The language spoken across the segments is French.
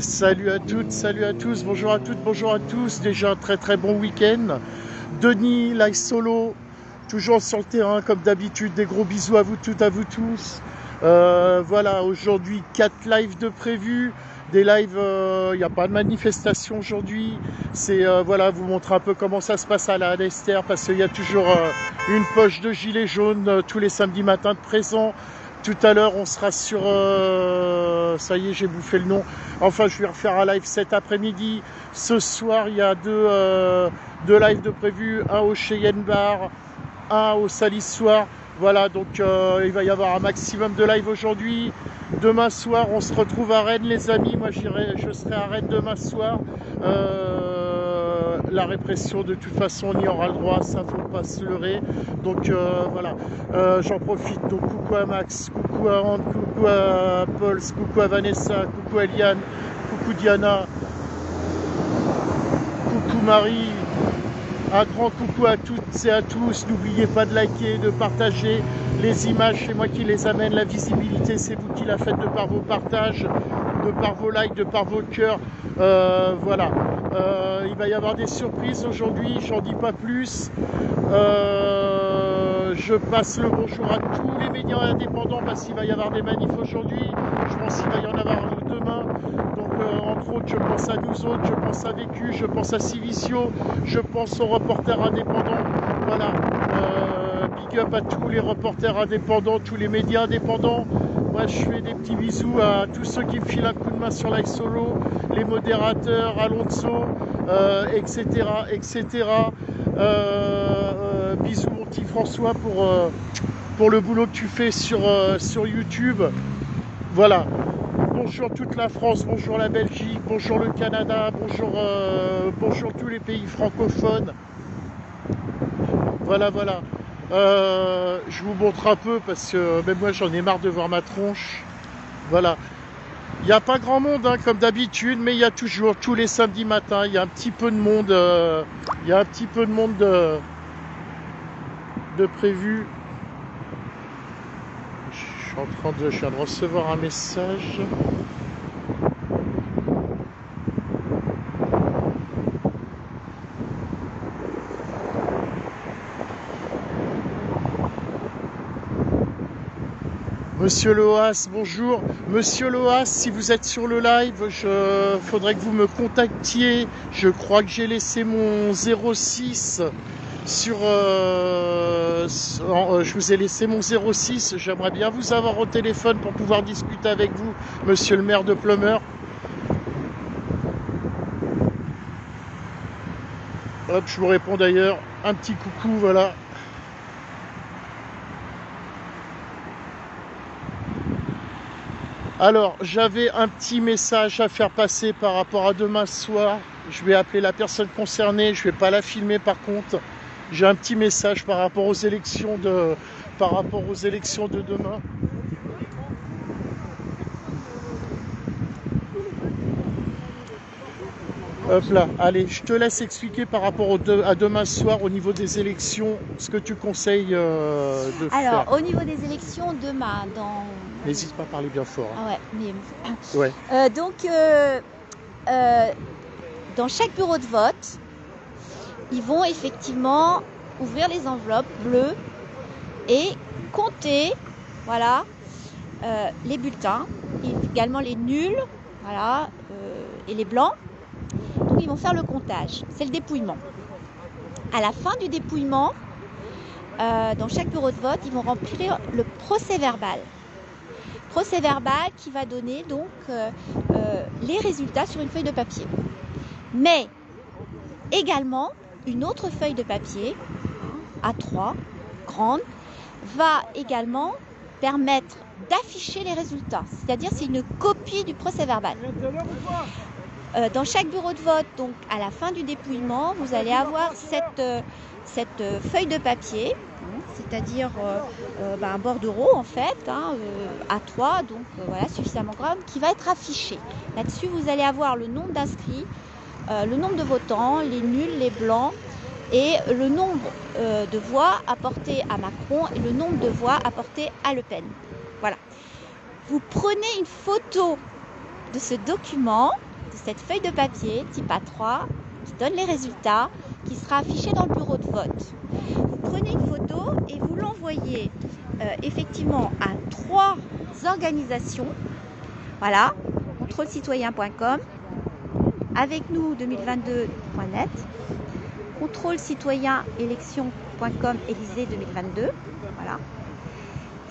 Salut à toutes, salut à tous, bonjour à toutes, bonjour à tous. Déjà un très très bon week-end. Denis, live solo, toujours sur le terrain comme d'habitude. Des gros bisous à vous toutes, à vous tous. Euh, voilà, aujourd'hui 4 lives de prévus. Des lives, il euh, n'y a pas de manifestation aujourd'hui. C'est euh, voilà, vous montrer un peu comment ça se passe à la Alester parce qu'il y a toujours une poche de gilet jaune tous les samedis matins de présent. Tout à l'heure, on sera sur. Euh, ça y est, j'ai bouffé le nom. Enfin, je vais refaire un live cet après-midi. Ce soir, il y a deux, euh, lives de prévu un au Cheyenne Bar, un au Salis Soir. Voilà, donc euh, il va y avoir un maximum de live aujourd'hui. Demain soir, on se retrouve à Rennes, les amis. Moi, je serai à Rennes demain soir la répression, de toute façon, on y aura le droit, ça faut pas se leurrer. Donc euh, voilà, euh, j'en profite. Donc coucou à Max, coucou à Anne, coucou à Paul, coucou à Vanessa, coucou à Eliane, coucou Diana, coucou Marie. Un grand coucou à toutes et à tous. N'oubliez pas de liker, de partager les images. C'est moi qui les amène. La visibilité, c'est vous qui la faites de par vos partages, de par vos likes, de par vos cœurs. Euh, voilà. Euh, il va y avoir des surprises aujourd'hui, j'en dis pas plus. Euh, je passe le bonjour à tous les médias indépendants parce qu'il va y avoir des manifs aujourd'hui. Je pense qu'il va y en avoir demain. Donc entre autres, je pense à nous autres, je pense à Vécu, je pense à Civicio, je pense aux reporters indépendants. Voilà. big up à tous les reporters indépendants, tous les médias indépendants. Moi, je fais des petits bisous à tous ceux qui me filent un coup de main sur Live Solo, les modérateurs, Alonso, etc., etc. Euh, euh, bisous mon petit François pour, euh, pour le boulot que tu fais sur, sur YouTube. Voilà. Bonjour toute la France, bonjour la Belgique, bonjour le Canada, bonjour, bonjour tous les pays francophones. Voilà, voilà. Euh, je vous montre un peu parce que même moi j'en ai marre de voir ma tronche. Voilà. Il n'y a pas grand monde hein, comme d'habitude, mais il y a toujours, tous les samedis matins, il y a un petit peu de monde, euh, il y a un petit peu de monde de, prévu. Je suis en train je viens de recevoir un message. Monsieur Loas, bonjour. Monsieur Loas, si vous êtes sur le live, je faudrait que vous me contactiez. Je crois que j'ai laissé mon 06 sur, euh, euh, je vous ai laissé mon 06. J'aimerais bien vous avoir au téléphone pour pouvoir discuter avec vous, monsieur le maire de Plumeur. Hop, je vous réponds d'ailleurs. Un petit coucou, voilà. Alors, j'avais un petit message à faire passer par rapport à demain soir. Je vais appeler la personne concernée, je ne vais pas la filmer par contre. J'ai un petit message par rapport aux élections de, par rapport aux élections de demain. Hop là, allez, je te laisse expliquer par rapport à demain soir au niveau des élections ce que tu conseilles euh, de faire. Alors, au niveau des élections, demain, dans N'hésite pas à parler bien fort. Hein. Ah ouais, mais... ouais. Euh, donc, euh, euh, dans chaque bureau de vote, ils vont effectivement ouvrir les enveloppes bleues et compter, voilà, les bulletins, également les nuls, voilà, et les blancs. Ils vont faire le comptage. C'est le dépouillement. À la fin du dépouillement, dans chaque bureau de vote, ils vont remplir le procès verbal procès verbal qui va donner donc euh, euh, les résultats sur une feuille de papier. Mais également, une autre feuille de papier, A3, grande, va également permettre d'afficher les résultats. C'est-à-dire c'est une copie du procès verbal. Euh, dans chaque bureau de vote, donc à la fin du dépouillement, vous allez avoir cette, cette feuille de papier c'est-à-dire euh, euh, bah, un bordereau en fait, hein, à euh, 3, donc voilà, suffisamment grand, qui va être affiché. Là-dessus, vous allez avoir le nombre d'inscrits, le nombre de votants, les nuls, les blancs, et le nombre de voix apportées à Macron et le nombre de voix apportées à Le Pen. Voilà. Vous prenez une photo de ce document, de cette feuille de papier type A3 qui donne les résultats, qui sera affiché dans le bureau de vote. Vous prenez une photo et vous l'envoyez euh, effectivement à trois organisations. Voilà, contrôlecitoyen.com, avec nous 2022.net, contrôle citoyen élection.com Élysée 2022. Voilà.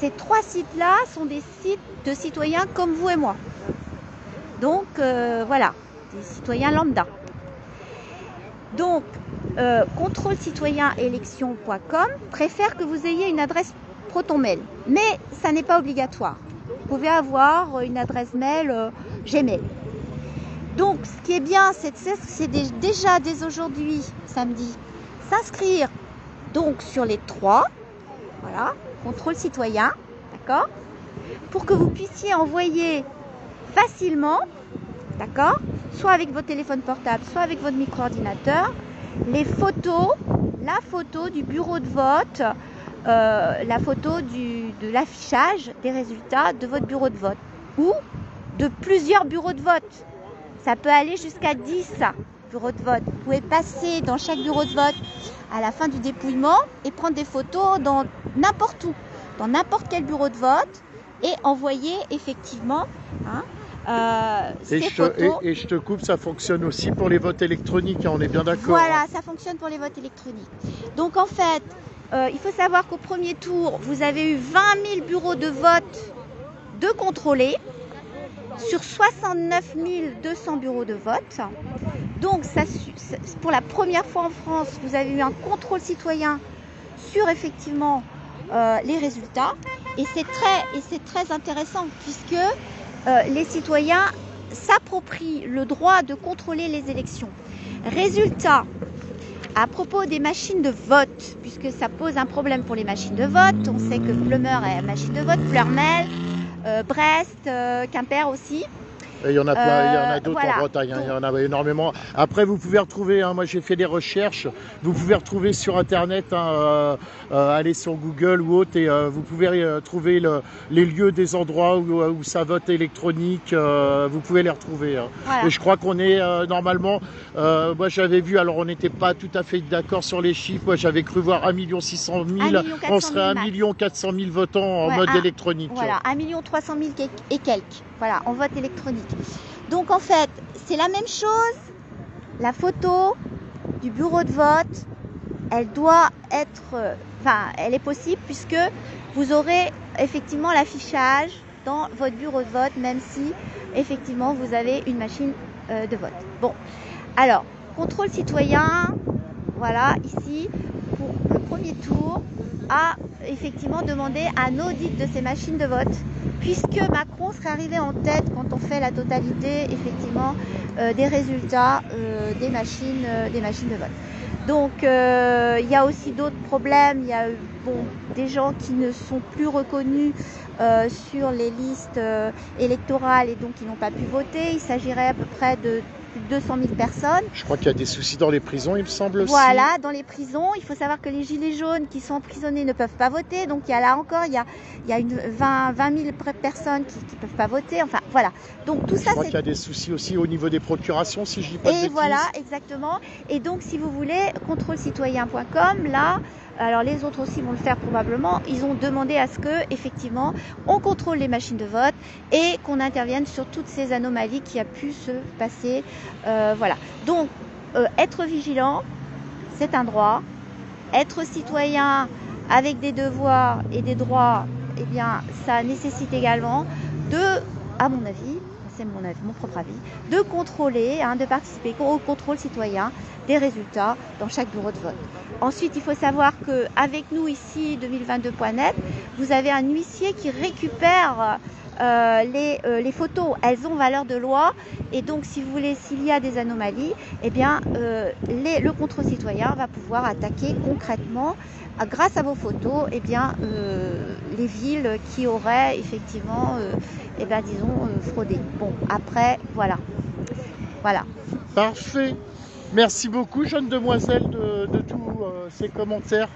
Ces trois sites-là sont des sites de citoyens comme vous et moi. Donc euh, voilà, des citoyens lambda. Donc, euh, contrôle citoyen élection.com préfère que vous ayez une adresse ProtonMail, mais ça n'est pas obligatoire. Vous pouvez avoir une adresse mail euh, Gmail. Donc, ce qui est bien, c'est déjà dès aujourd'hui, samedi, s'inscrire donc sur les trois, voilà, contrôle citoyen, d'accord, pour que vous puissiez envoyer facilement, d'accord, soit avec votre téléphone portable, soit avec votre micro-ordinateur, les photos, la photo du bureau de vote, euh, la photo de l'affichage des résultats de votre bureau de vote ou de plusieurs bureaux de vote. Ça peut aller jusqu'à 10 bureaux de vote. Vous pouvez passer dans chaque bureau de vote à la fin du dépouillement et prendre des photos dans n'importe où, dans n'importe quel bureau de vote et envoyer effectivement hein, euh, et, je te, coupe, ça fonctionne aussi pour les votes électroniques, hein, on est bien d'accord. Voilà, ça fonctionne pour les votes électroniques. Donc en fait, euh, il faut savoir qu'au premier tour, vous avez eu 20 000 bureaux de vote de contrôlés sur 69 200 bureaux de vote. Donc, ça, pour la première fois en France, vous avez eu un contrôle citoyen sur effectivement euh, les résultats. Et c'est très, et c'est très intéressant puisque euh, les citoyens s'approprient le droit de contrôler les élections. Résultat, à propos des machines de vote, puisque ça pose un problème pour les machines de vote, on sait que Flumeur est machine de vote, Fleurmel, euh, Brest, euh, Quimper aussi il y en a plein, il y en a euh, d'autres en Bretagne, hein, il y en a énormément. Après, vous pouvez retrouver, hein, moi j'ai fait des recherches, vous pouvez retrouver sur Internet, hein, euh, euh, aller sur Google ou autre, et vous pouvez trouver les lieux des endroits où, ça vote électronique, vous pouvez les retrouver. Et je crois qu'on est normalement, moi j'avais vu, alors on n'était pas tout à fait d'accord sur les chiffres, moi j'avais cru voir 1 600 000, on serait 1 400 000 votants en mode électronique. Voilà, 1 300 000 et quelques. Voilà, en vote électronique. Donc en fait, c'est la même chose. La photo du bureau de vote, elle doit être, enfin, elle est possible puisque vous aurez effectivement l'affichage dans votre bureau de vote, même si effectivement vous avez une machine euh, de vote. Bon, alors, contrôle citoyen, voilà, ici, pour le premier tour, a effectivement demandé un audit de ces machines de vote puisque Macron serait arrivé en tête quand on fait la totalité effectivement euh, des résultats euh, des machines euh, des machines de vote. Donc il y a aussi d'autres problèmes. Il y a bon, des gens qui ne sont plus reconnus sur les listes électorales et donc qui n'ont pas pu voter. Il s'agirait à peu près de 200 000 personnes. Je crois qu'il y a des soucis dans les prisons, il me semble aussi. Voilà, dans les prisons. Il faut savoir que les gilets jaunes qui sont emprisonnés ne peuvent pas voter. Donc il y a là encore, il y a, il y a une 20, 20 000 personnes qui ne peuvent pas voter. Enfin voilà. Donc tout je ça. Je crois qu'il y a des soucis aussi au niveau des procurations, si je dis pas Et voilà, exactement. Et donc si vous voulez, contrôlecitoyen.com, là, alors les autres aussi vont le faire probablement, ils ont demandé à ce que effectivement on contrôle les machines de vote et qu'on intervienne sur toutes ces anomalies qui a pu se passer. Euh, voilà. Donc euh, être vigilant, c'est un droit. Être citoyen avec des devoirs et des droits, eh bien ça nécessite également de, à mon avis, c'est mon, propre avis, de contrôler, hein, de participer au contrôle citoyen des résultats dans chaque bureau de vote. Ensuite, il faut savoir qu'avec nous ici, 2022.net, vous avez un huissier qui récupère euh, euh, les, photos, elles ont valeur de loi et donc si vous voulez, s'il y a des anomalies, eh bien euh, le contrôle citoyen va pouvoir attaquer concrètement, grâce à vos photos, eh bien les villes qui auraient effectivement, eh bien, disons, fraudé. Bon, après, voilà. Voilà. Parfait. Merci beaucoup, jeune demoiselle, de, tous ces commentaires.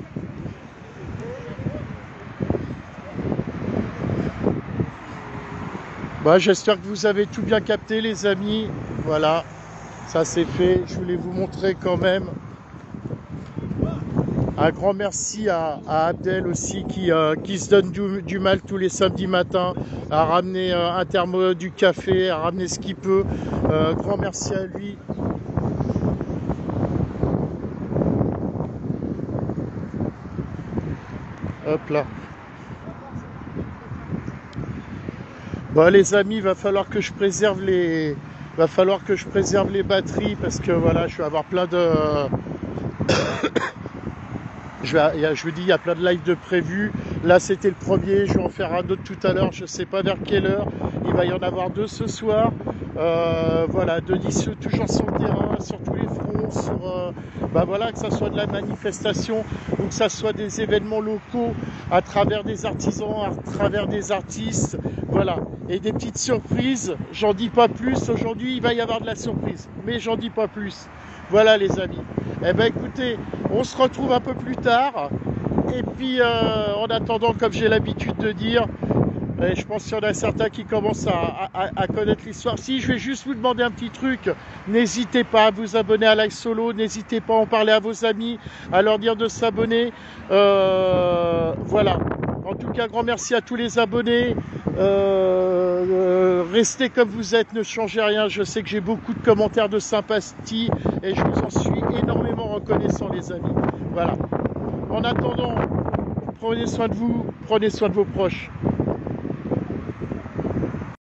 Bah, J'espère que vous avez tout bien capté les amis. Voilà, ça c'est fait. Je voulais vous montrer quand même. Un grand merci à, Abdel aussi qui, euh, qui se donne du, mal tous les samedis matins à ramener euh, un thermo du café, à ramener ce qu'il peut. Euh, grand merci à lui. Hop là. Bon les amis, va falloir que je préserve les, va falloir que je préserve les batteries parce que voilà, je vais avoir plein de je, vous dis, il y a plein de lives de prévus. Là, c'était le premier. Je vais en faire un autre tout à l'heure. Je ne sais pas vers quelle heure. Il va y en avoir deux ce soir. Euh, voilà, Denis toujours sur le terrain, sur tous les fronts, sur, euh, bah que ça soit de la manifestation ou que ça soit des événements locaux à travers des artisans, à travers des artistes, voilà, et des petites surprises. J'en dis pas plus. Aujourd'hui, il va y avoir de la surprise, mais j'en dis pas plus. Voilà, les amis. Eh ben, écoutez, on se retrouve un peu plus tard. Et puis, euh, en attendant, comme j'ai l'habitude de dire, et je pense qu'il y en a certains qui commencent à, connaître l'histoire. Si, je vais juste vous demander un petit truc. N'hésitez pas à vous abonner à Live Solo. N'hésitez pas à en parler à vos amis, à leur dire de s'abonner. Euh, voilà. En tout cas, grand merci à tous les abonnés. Euh, restez comme vous êtes, ne changez rien. Je sais que j'ai beaucoup de commentaires de sympathie et je vous en suis énormément reconnaissant, les amis. Voilà. En attendant, prenez soin de vous, prenez soin de vos proches.